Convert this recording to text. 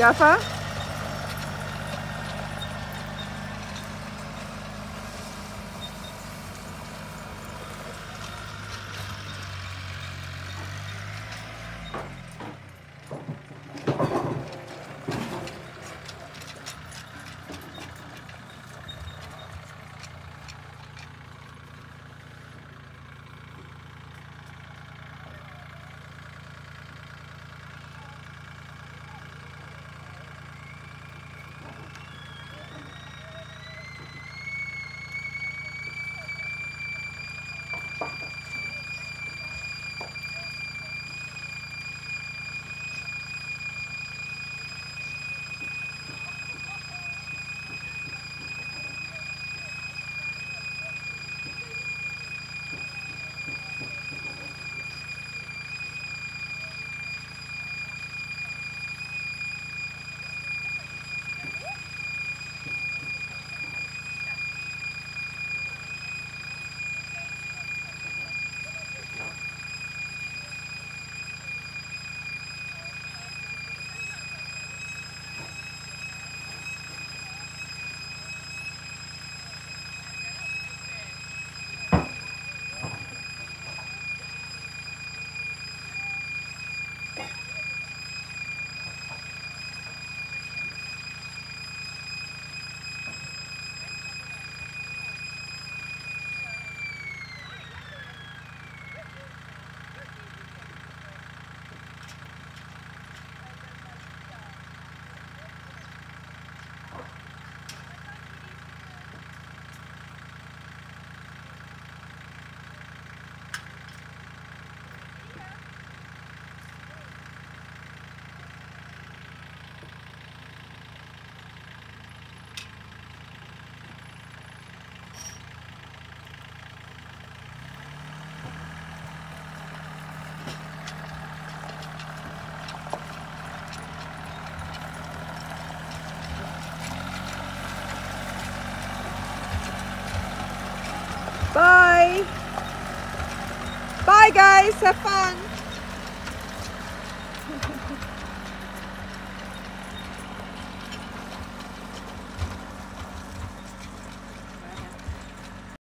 Jaffa? Bye. Guys, have fun.